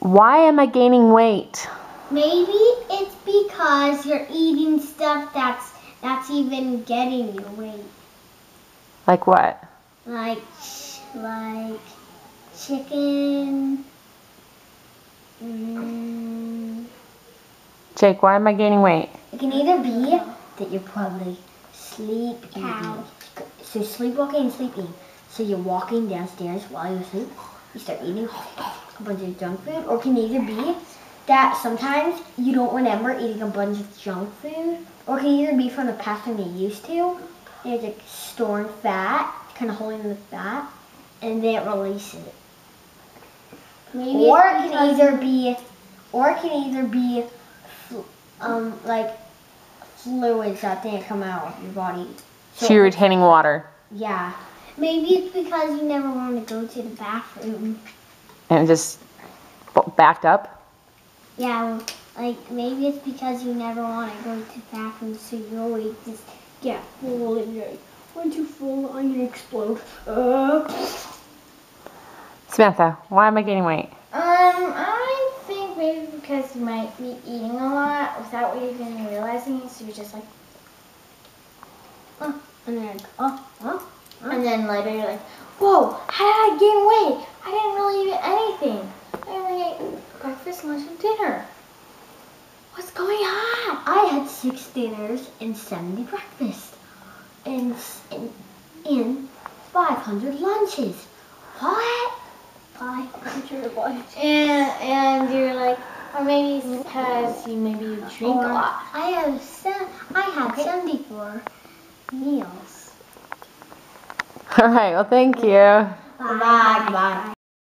Why am I gaining weight? Maybe it's because you're eating stuff that's that's even getting you weight. Like what? Like like chicken. Mm, Jake, why am I gaining weight? It can either be that you're probably sleep eating. So sleepwalking and sleeping. So you're walking downstairs while you sleep. You start eating a bunch of junk food. Or can either be that sometimes you don't remember eating a bunch of junk food. Or can either be from the past when you used to. And it's like storing fat, kind of holding the fat, and then it releases it. maybe Or it can either be, or it can either be, um, like fluids that didn't come out of your body. So you're retaining water. Yeah. maybe it's because you never want to go to the bathroom. And just backed up. Yeah, like maybe it's because you never want to go to the bathroom, so you always just get full and you're like, I'm too full, I'm gonna explode. Uh. Samantha, why am I gaining weight? Um, I think maybe because you might be eating a lot without even realizing it, so you're just like, oh, And then, oh, oh. and then later you're like, whoa, how did I gain weight? I didn't really eat anything. I only ate breakfast, lunch, and dinner. What's going on? I had six dinners and 70 breakfasts. And, and, and 500 lunches. What? Five hundred lunch. And and you're like, or maybe because you maybe you drink Or a lot. I have se- I had seventy-four meals. All right, well, thank you. Bye. Bye.